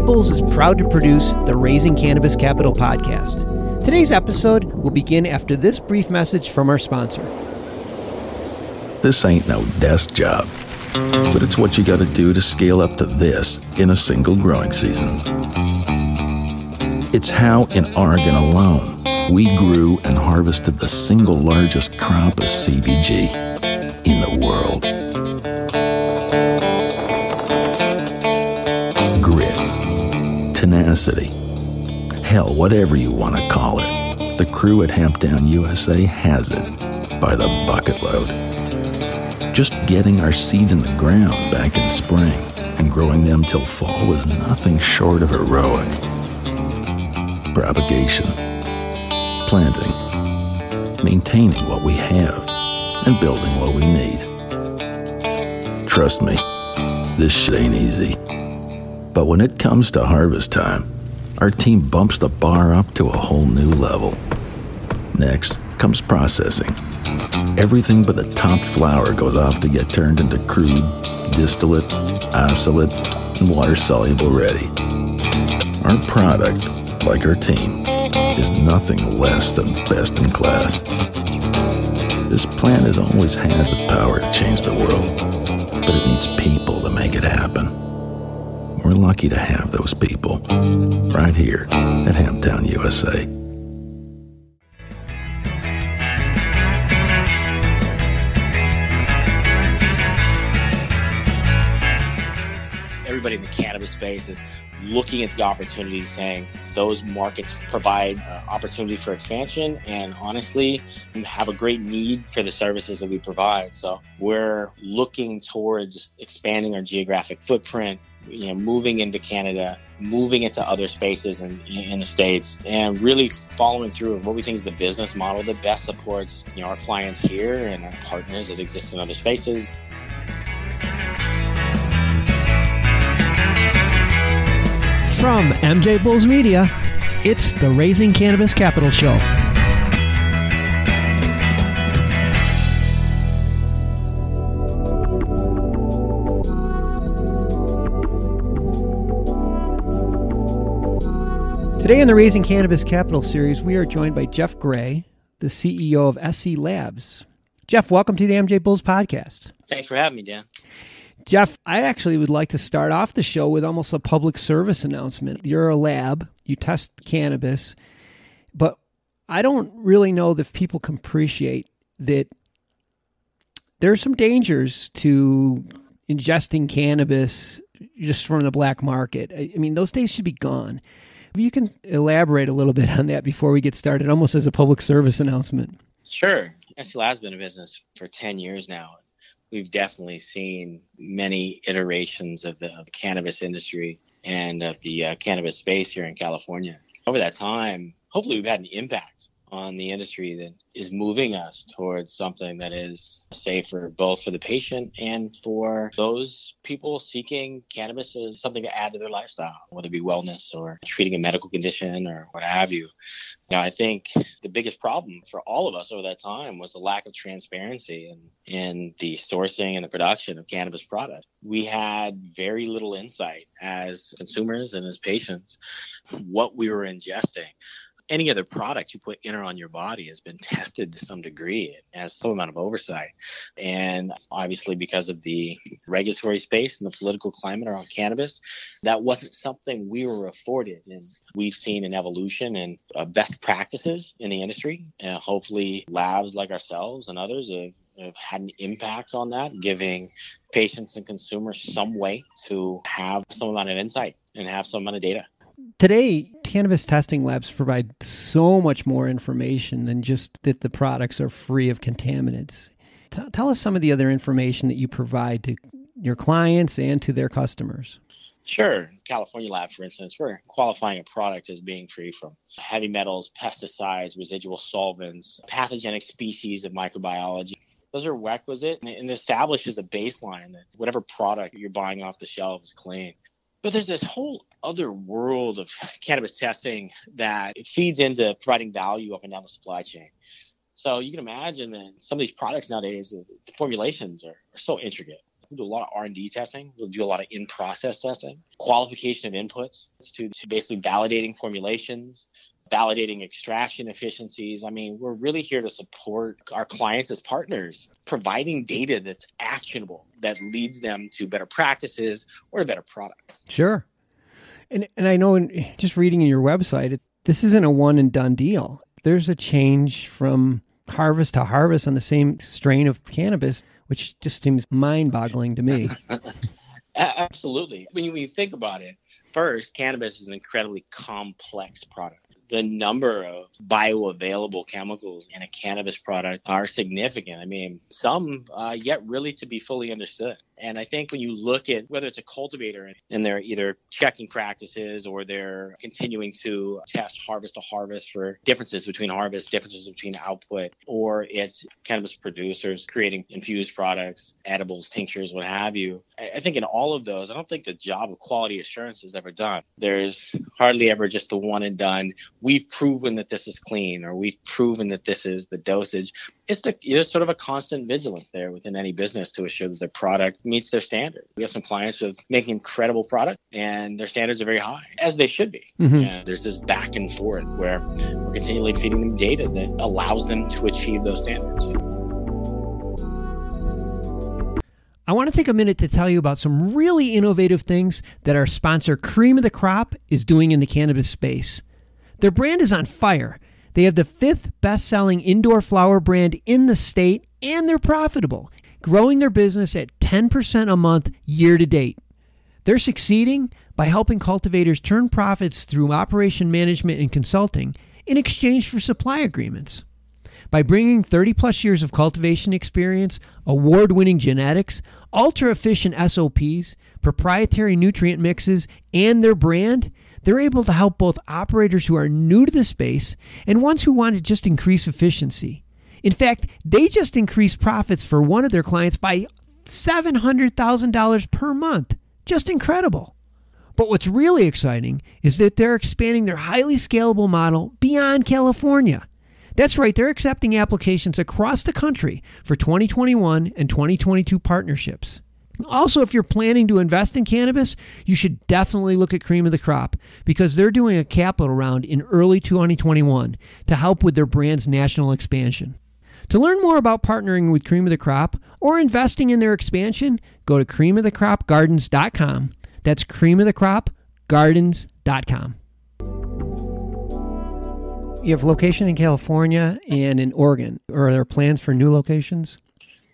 Bulls is proud to produce the Raising Cannabis Capital podcast. Today's episode will begin after this brief message from our sponsor. This ain't no desk job, but it's what you gotta do to scale up to this in a single growing season. It's how, in Oregon alone, we grew and harvested the single largest crop of CBG in the world. Hell, whatever you want to call it. The crew at Hemptown USA has it by the bucket load. Just getting our seeds in the ground back in spring and growing them till fall was nothing short of heroic. Propagation, planting, maintaining what we have, and building what we need. Trust me, this shit ain't easy. But when it comes to harvest time, our team bumps the bar up to a whole new level. Next comes processing. Everything but the top flower goes off to get turned into crude, distillate, isolate, and water soluble ready. Our product, like our team, is nothing less than best in class. This plant has always had the power to change the world, but it needs people to make it happen. We're lucky to have those people right here at Hemptown, USA. In space looking at the opportunities, saying those markets provide uh, opportunity for expansion and honestly have a great need for the services that we provide. So we're looking towards expanding our geographic footprint, you know, moving into Canada, moving into other spaces in, in the States, and really following through of what we think is the business model that best supports you know, our clients here and our partners that exist in other spaces. From MJ Bulls Media, it's the Raising Cannabis Capital Show. Today in the Raising Cannabis Capital series, we are joined by Jeff Gray, the CEO of SC Labs. Jeff, welcome to the MJ Bulls podcast. Thanks for having me, Dan. Jeff, I actually would like to start off the show with almost a public service announcement. You're a lab, you test cannabis, but I don't really know if people can appreciate that there are some dangers to ingesting cannabis just from the black market. I mean, those days should be gone. You can elaborate a little bit on that before we get started, almost as a public service announcement. Sure. SC Lab's been in business for 10 years now we've definitely seen many iterations of the, of the cannabis industry and of the uh, cannabis space here in California. Over that time, hopefully, we've had an impact on the industry that is moving us towards something that is safer both for the patient and for those people seeking cannabis as something to add to their lifestyle, whether it be wellness or treating a medical condition or what have you. Now, I think the biggest problem for all of us over that time was the lack of transparency in, in the sourcing and the production of cannabis product. We had very little insight as consumers and as patients what we were ingesting any other product you put in or on your body has been tested to some degree. It has some amount of oversight. And obviously, because of the regulatory space and the political climate around cannabis, that wasn't something we were afforded. And we've seen an evolution in uh, best practices in the industry. And hopefully, labs like ourselves and others have have had an impact on that, giving patients and consumers some way to have some amount of insight and have some amount of data today cannabis testing labs provide so much more information than just that the products are free of contaminants T- tell us some of the other information that you provide to your clients and to their customers Sure. California Lab, for instance, we're qualifying a product as being free from heavy metals, pesticides, residual solvents, pathogenic species of microbiology. Those are requisite and establishes a baseline that whatever product you're buying off the shelf is clean. But there's this whole other world of cannabis testing that feeds into providing value up and down the supply chain. So you can imagine that some of these products nowadays, uh, the formulations are, are so intricate. We do a lot of R&D testing. We'll do a lot of in-process testing, qualification of inputs to, to basically validating formulations, validating extraction efficiencies. I mean, we're really here to support our clients as partners, providing data that's actionable that leads them to better practices or better products. Sure. And and I know in just reading in your website, it, this isn't a one and done deal. There's a change from harvest to harvest on the same strain of cannabis, which just seems mind-boggling to me. Absolutely. When you, when you think about it, first, cannabis is an incredibly complex product the number of bioavailable chemicals in a cannabis product are significant. I mean, some uh, yet really to be fully understood. And I think when you look at whether it's a cultivator and they're either checking practices or they're continuing to test harvest to harvest for differences between harvest, differences between output, or it's cannabis producers creating infused products, edibles, tinctures, what have you. I think in all of those, I don't think the job of quality assurance is ever done. There's hardly ever just the one and done. We've proven that this is clean or we've proven that this is the dosage. It's the, there's sort of a constant vigilance there within any business to assure that the product meets their standard. We have some clients with making incredible product and their standards are very high, as they should be. Mm-hmm. And there's this back and forth where we're continually feeding them data that allows them to achieve those standards. I want to take a minute to tell you about some really innovative things that our sponsor, Cream of the Crop, is doing in the cannabis space. Their brand is on fire. They have the fifth best selling indoor flower brand in the state, and they're profitable growing their business at 10% a month year to date. They're succeeding by helping cultivators turn profits through operation management and consulting in exchange for supply agreements. By bringing 30 plus years of cultivation experience, award winning genetics, ultra efficient SOPs, proprietary nutrient mixes, and their brand, they're able to help both operators who are new to the space and ones who want to just increase efficiency. In fact, they just increased profits for one of their clients by $700,000 per month. Just incredible. But what's really exciting is that they're expanding their highly scalable model beyond California. That's right, they're accepting applications across the country for 2021 and 2022 partnerships. Also, if you're planning to invest in cannabis, you should definitely look at Cream of the Crop because they're doing a capital round in early 2021 to help with their brand's national expansion. To learn more about partnering with Cream of the Crop or investing in their expansion, go to creamofthecropgardens.com. That's creamofthecropgardens.com. You have location in California and in Oregon. Are there plans for new locations?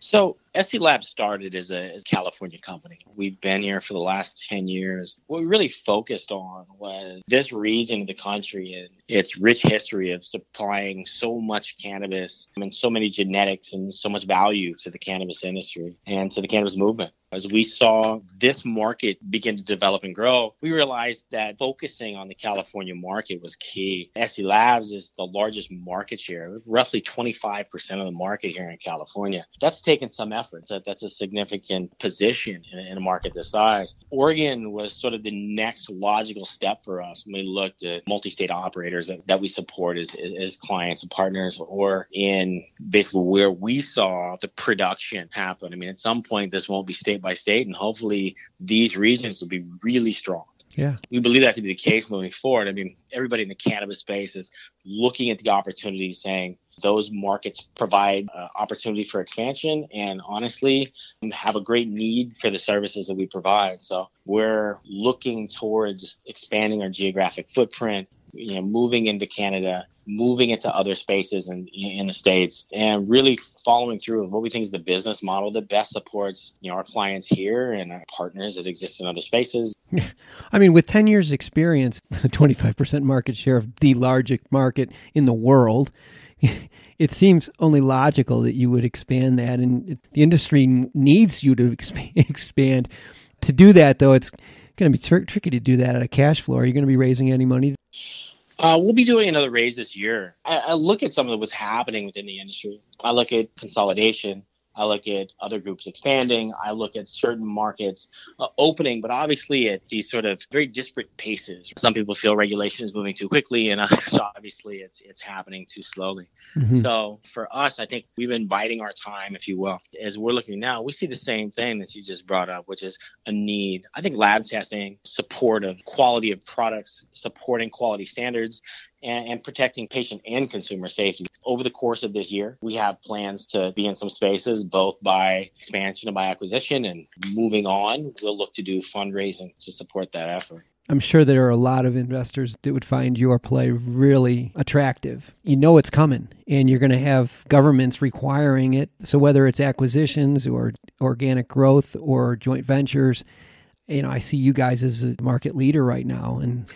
So SC Labs started as a, as a, California company. We've been here for the last 10 years. What we really focused on was this region of the country and its rich history of supplying so much cannabis and so many genetics and so much value to the cannabis industry and to the cannabis movement. As we saw this market begin to develop and grow, we realized that focusing on the California market was key. SC Labs is the largest market share, roughly 25% of the market here in California. That's taken some effort. That, that's a significant position in, in a market this size. Oregon was sort of the next logical step for us when we looked at multi state operators that, that we support as, as clients and partners, or in basically where we saw the production happen. I mean, at some point, this won't be state by state, and hopefully these regions will be really strong. Yeah. We believe that to be the case moving forward. I mean, everybody in the cannabis space is looking at the opportunities, saying those markets provide uh, opportunity for expansion and honestly have a great need for the services that we provide. So we're looking towards expanding our geographic footprint, you know, moving into Canada, moving into other spaces in, in the states and really following through with what we think is the business model that best supports you know our clients here and our partners that exist in other spaces. I mean with 10 years experience 25% market share of the largest market in the world it seems only logical that you would expand that and the industry needs you to expand to do that though. It's going to be tr- tricky to do that at a cash flow are you going to be raising any money uh, we'll be doing another raise this year. I, I, look at some of what's happening within the industry. I look at consolidation. I look at other groups expanding. I look at certain markets uh, opening, but obviously at these sort of very disparate paces. Some people feel regulation is moving too quickly, and others obviously it's it's happening too slowly. Mm-hmm. So for us, I think we've been biding our time, if you will. As we're looking now, we see the same thing that you just brought up, which is a need. I think lab testing, support of quality of products, supporting quality standards, and, and, protecting patient and consumer safety. Over the course of this year, we have plans to be in some spaces, both by expansion and by acquisition. And moving on, we'll look to do fundraising to support that effort. I'm sure there are a lot of investors that would find your play really attractive. You know it's coming, and you're going to have governments requiring it. So whether it's acquisitions or organic growth or joint ventures, you know, I see you guys as a market leader right now, and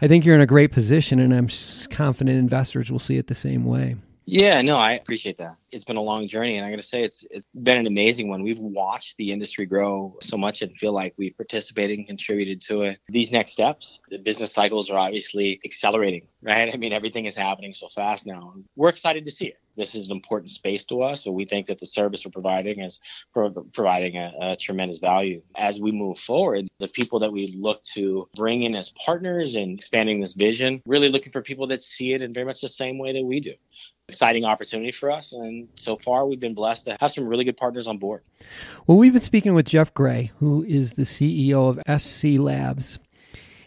I think you're in a great position, and I'm confident investors will see it the same way. Yeah, no, I appreciate that. It's been a long journey, and I got to say, it's it's been an amazing one. We've watched the industry grow so much and feel like we've participated and contributed to it. These next steps, the business cycles are obviously accelerating, right? I mean, everything is happening so fast now. We're excited to see it. This is an important space to us, so we think that the service we're providing is pro- providing a, a tremendous value. As we move forward, the people that we look to bring in as partners and expanding this vision, really looking for people that see it in very much the same way that we do exciting opportunity for us. And so far, we've been blessed to have some really good partners on board. Well, we've been speaking with Jeff Gray, who is the CEO of SC Labs.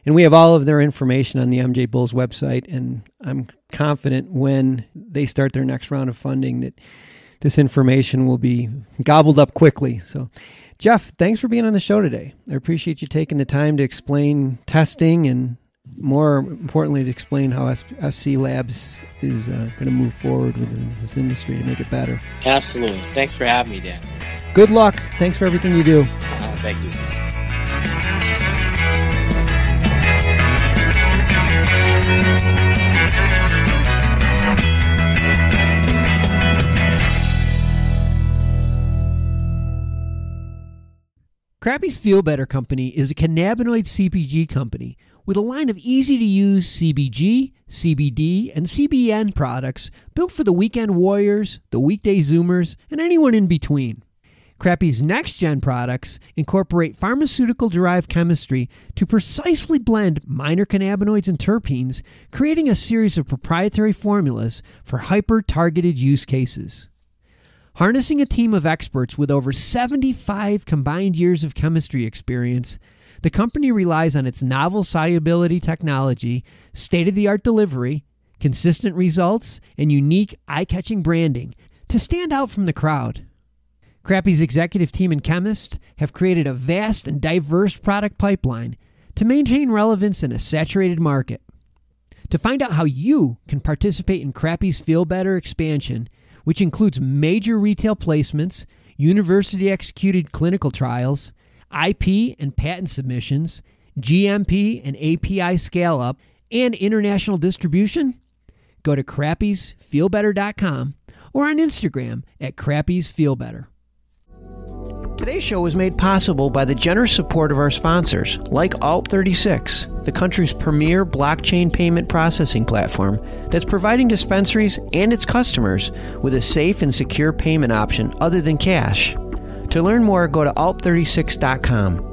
And we have all of their information on the MJ Bulls website. And I'm confident when they start their next round of funding that this information will be gobbled up quickly. So, Jeff, thanks for being on the show today. I appreciate you taking the time to explain testing and more importantly, to explain how SC Labs is uh, going to move forward with this industry to make it better. Absolutely. Thanks for having me, Dan. Good luck. Thanks for everything you do. Uh, thank you. Crappie's Feel Better Company is a cannabinoid CPG company with a line of easy to use CBG, CBD, and CBN products built for the weekend warriors, the weekday Zoomers, and anyone in between. Crappie's next gen products incorporate pharmaceutical derived chemistry to precisely blend minor cannabinoids and terpenes, creating a series of proprietary formulas for hyper targeted use cases. Harnessing a team of experts with over 75 combined years of chemistry experience, the company relies on its novel solubility technology, state of the art delivery, consistent results, and unique eye catching branding to stand out from the crowd. Crappie's executive team and chemists have created a vast and diverse product pipeline to maintain relevance in a saturated market. To find out how you can participate in Crappie's Feel Better expansion, which includes major retail placements, university executed clinical trials, IP and patent submissions, GMP and API scale up, and international distribution? Go to crappiesfeelbetter.com or on Instagram at crappiesfeelbetter. Today's show was made possible by the generous support of our sponsors, like Alt36, the country's premier blockchain payment processing platform that's providing dispensaries and its customers with a safe and secure payment option other than cash. To learn more, go to alt36.com.